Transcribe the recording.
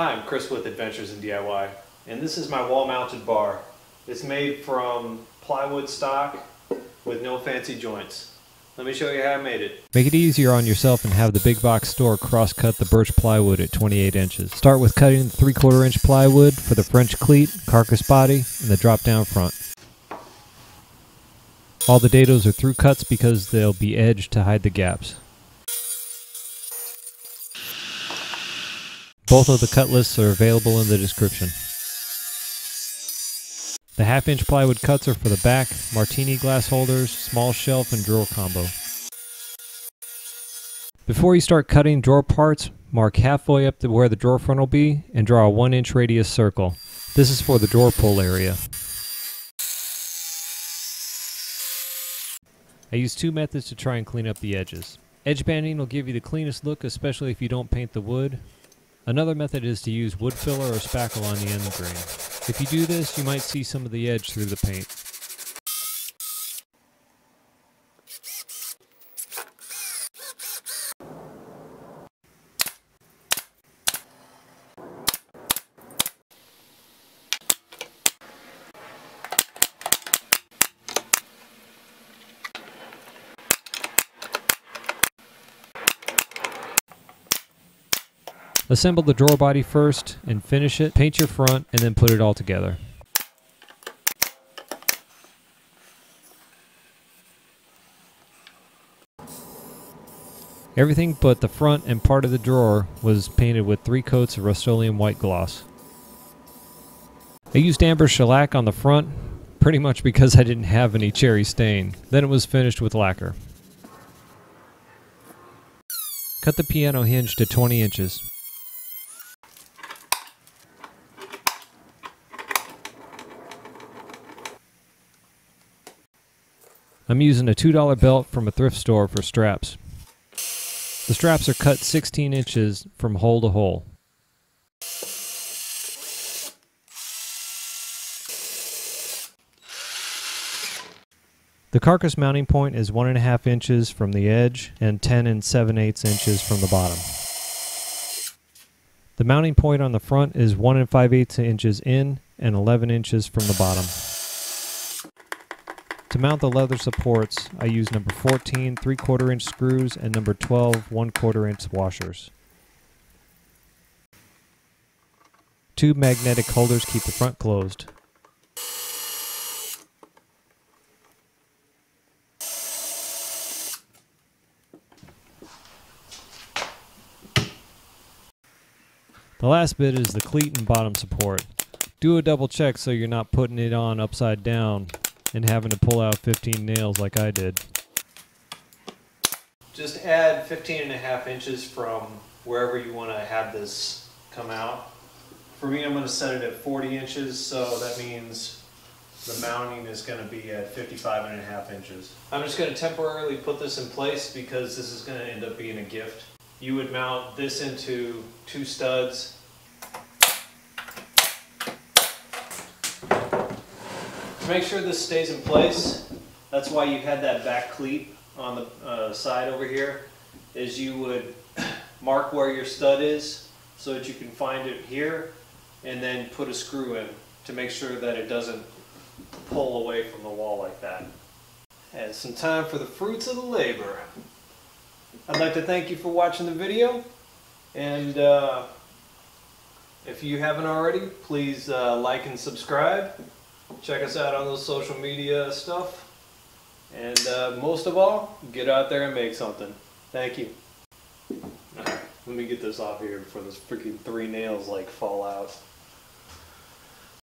Hi, I'm Chris with Adventures in DIY, and this is my wall-mounted bar. It's made from plywood stock with no fancy joints. Let me show you how I made it. Make it easier on yourself and have the big box store cross cut the birch plywood at 28 inches. Start with cutting the 3 quarter inch plywood for the French cleat, carcass body, and the drop down front. All the dados are through cuts because they'll be edged to hide the gaps. Both of the cut lists are available in the description. The half inch plywood cuts are for the back, martini glass holders, small shelf, and drawer combo. Before you start cutting drawer parts, mark halfway up to where the drawer front will be and draw a 1 inch radius circle. This is for the drawer pull area. I use two methods to try and clean up the edges. Edge banding will give you the cleanest look, especially if you don't paint the wood. Another method is to use wood filler or spackle on the end grain. If you do this, you might see some of the edge through the paint. Assemble the drawer body first and finish it, paint your front, and then put it all together. Everything but the front and part of the drawer was painted with three coats of Rust-Oleum white gloss. I used amber shellac on the front, pretty much because I didn't have any cherry stain. Then it was finished with lacquer. Cut the piano hinge to 20 inches. I'm using a $2 belt from a thrift store for straps. The straps are cut 16 inches from hole to hole. The carcass mounting point is 1.5 inches from the edge and 10 and 7 8 inches from the bottom. The mounting point on the front is 1 and 5 8 inches in and 11 inches from the bottom. To mount the leather supports, I use number 14 3 quarter inch screws and number 12 1 quarter inch washers. Two magnetic holders keep the front closed. The last bit is the cleat and bottom support. Do a double check so you're not putting it on upside down and having to pull out 15 nails like I did. Just add 15 and a half inches from wherever you want to have this come out. For me, I'm going to set it at 40 inches, so that means the mounting is going to be at 55 and a half inches. I'm just going to temporarily put this in place because this is going to end up being a gift. You would mount this into two studs make sure this stays in place, that's why you had that back cleat on the uh, side over here, is you would mark where your stud is so that you can find it here and then put a screw in to make sure that it doesn't pull away from the wall like that. And some time for the fruits of the labor. I'd like to thank you for watching the video and uh, if you haven't already, please uh, like and subscribe. Check us out on those social media stuff. And uh, most of all, get out there and make something. Thank you. Let me get this off here before those freaking three nails like fall out.